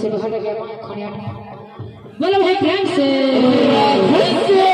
से घट गया मैं खड़े हट बोलो भाई प्रेम से।